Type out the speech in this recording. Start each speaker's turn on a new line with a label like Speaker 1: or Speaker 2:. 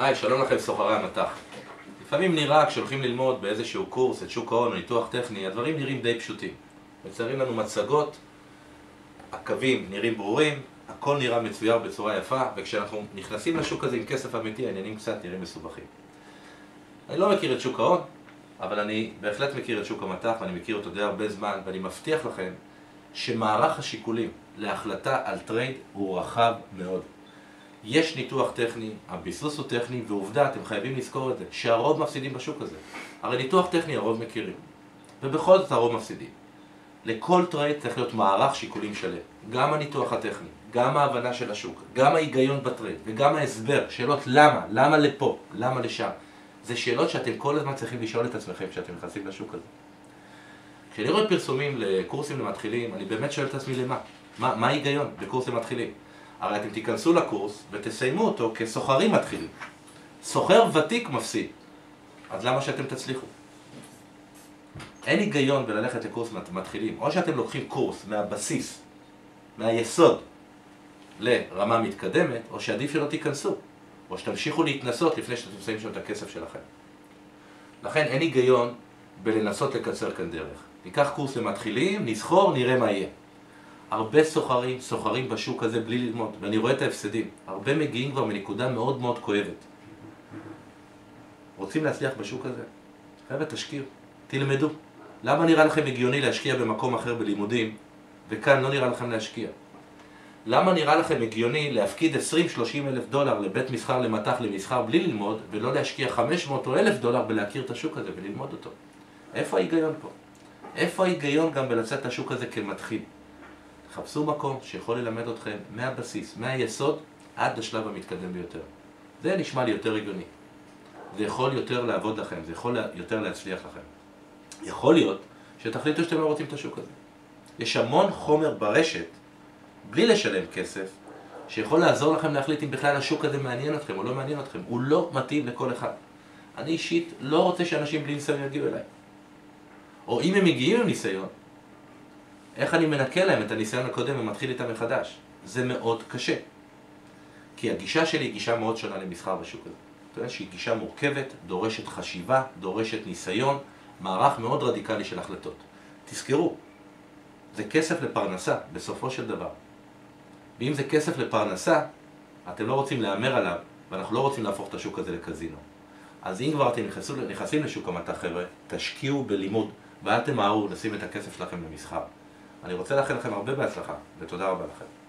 Speaker 1: היי, שלום לכם סוחרי המטח. לפעמים נראה כשהולכים ללמוד באיזשהו קורס את שוק ההון או ניתוח טכני, הדברים נראים די פשוטים. מציירים לנו מצגות, הקווים נראים ברורים, הכל נראה מצויר בצורה יפה, וכשאנחנו נכנסים לשוק הזה עם כסף אמיתי, העניינים קצת נראים מסובכים. אני לא מכיר את שוק ההון, אבל אני בהחלט מכיר את שוק המטח, ואני מכיר אותו די הרבה זמן, ואני מבטיח לכם שמערך השיקולים להחלטה על trade הוא רחב מאוד. יש ניתוח טכני, הביסוס הוא טכני, ועובדה, אתם חייבים לזכור את זה, שהרוב מפסידים בשוק הזה. הרי ניתוח טכני הרוב מכירים, ובכל זאת הרוב מפסידים. לכל trade צריך להיות מערך שיקולים שלם. גם הניתוח הטכני, גם ההבנה של השוק, גם ההיגיון ב trade, וגם ההסבר, שאלות למה, למה לפה, למה לשם. זה שאלות שאתם כל הזמן צריכים לשאול את עצמכם כשאתם נכנסים לשוק הזה. כשאני רואה פרסומים לקורסים למתחילים, אני באמת שואל את עצמי למה? מה, מה ההיגיון בקורסים מתחילים? הרי אתם תיכנסו לקורס ותסיימו אותו כסוחרים מתחילים. סוחר ותיק מפסיד. אז למה שאתם תצליחו? אין היגיון בללכת לקורס מתחילים. או שאתם לוקחים קורס מהבסיס, מהיסוד, לרמה מתקדמת, או שעדיף שלא תיכנסו. או שתמשיכו להתנסות לפני שאתם שמים שם את הכסף שלכם. לכן אין היגיון בלנסות לקצר כאן דרך. ניקח קורס למתחילים, נסחור, נראה מה יהיה. הרבה סוחרים, סוחרים בשוק הזה בלי ללמוד, ואני רואה את ההפסדים. הרבה מגיעים כבר מנקודה מאוד מאוד כואבת. רוצים להצליח בשוק הזה? חבר'ה, תשקיעו, תלמדו. למה נראה לכם הגיוני להשקיע במקום אחר בלימודים, וכאן לא נראה לכם להשקיע? למה נראה לכם הגיוני להפקיד 20-30 אלף דולר לבית מסחר למטח למסחר בלי ללמוד, ולא להשקיע 500 או 1,000 דולר בלהכיר את השוק הזה וללמוד אותו? איפה ההיגיון פה? איפה ההיגיון גם בלצאת לשוק הזה כמתחיל? חפשו מקום שיכול ללמד אתכם מהבסיס, מהיסוד, עד לשלב המתקדם ביותר. זה נשמע לי יותר הגיוני. זה יכול יותר לעבוד לכם, זה יכול יותר להצליח לכם. יכול להיות שתחליטו שאתם לא רוצים את השוק הזה. יש המון חומר ברשת, בלי לשלם כסף, שיכול לעזור לכם להחליט אם בכלל השוק הזה מעניין אתכם או לא מעניין אתכם. הוא לא מתאים לכל אחד. אני אישית לא רוצה שאנשים בלי ניסיון יגיעו אליי. או אם הם מגיעים עם ניסיון, איך אני מנקה להם את הניסיון הקודם ומתחיל איתם מחדש? זה מאוד קשה. כי הגישה שלי היא גישה מאוד שונה למסחר בשוק הזה. אתה יודע שהיא גישה מורכבת, דורשת חשיבה, דורשת ניסיון, מערך מאוד רדיקלי של החלטות. תזכרו, זה כסף לפרנסה, בסופו של דבר. ואם זה כסף לפרנסה, אתם לא רוצים להמר עליו, ואנחנו לא רוצים להפוך את השוק הזה לקזינו. אז אם כבר אתם נכנסו, נכנסים לשוק המטח, חבר'ה, תשקיעו בלימוד, ואל תמהרו לשים את הכסף שלכם למסחר. אני רוצה לאחל לכם הרבה בהצלחה, ותודה רבה לכם.